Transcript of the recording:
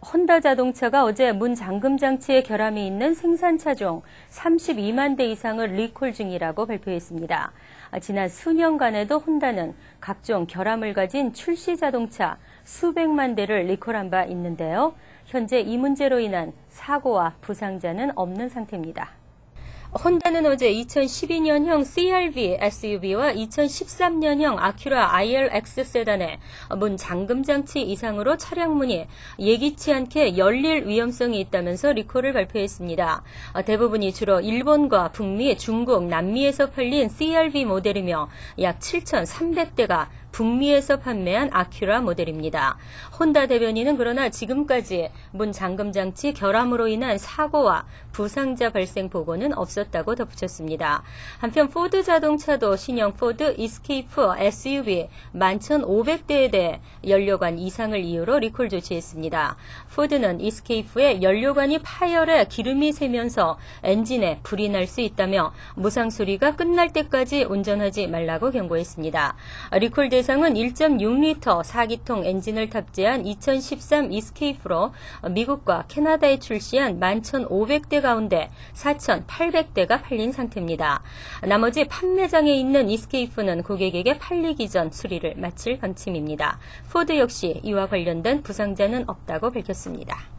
혼다 자동차가 어제 문 잠금 장치에 결함이 있는 생산 차 종 32만 대 이상을 리콜 중이라고 발표했습니다. 아, 지난 수년간에도 혼다는 각종 결함을 가진 출시 자동차 수백만 대를 리콜한 바 있는데요. 현재 이 문제로 인한 사고와 부상자는 없는 상태입니다. 혼다는 어제 2012년형 CRV SUV와 2013년형 아큐라 ILX 세단에 문 잠금 장치 이상으로 차량 문이 예기치 않게 열릴 위험성이 있다면서 리콜을 발표했습니다. 대부분이 주로 일본과 북미, 중국, 남미에서 팔린 CRV 모델이며 약 7,300대가 북미에서 판매한 아큐라 모델입니다. 혼다 대변인은 그러나 지금까지 문 잠금 장치 결함으로 인한 사고와 부상자 발생 보고는 없었다고 덧붙였습니다. 한편 포드 자동차도 신형 포드 이스케이프 SUV 11,500대에 대해 연료관 이상을 이유로 리콜 조치했습니다. 포드는 이스케이프의 연료관이 파열해 기름이 새면서 엔진에 불이 날 수 있다며 무상 수리가 끝날 때까지 운전하지 말라고 경고했습니다. 리콜 대상은 1.6리터 4기통 엔진을 탑재한 2013 이스케이프로 미국과 캐나다에 출시한 11,500대 가운데 4,800대가 팔린 상태입니다. 나머지 판매장에 있는 이스케이프는 고객에게 팔리기 전 수리를 마칠 방침입니다. 포드 역시 이와 관련된 부상자는 없다고 밝혔습니다.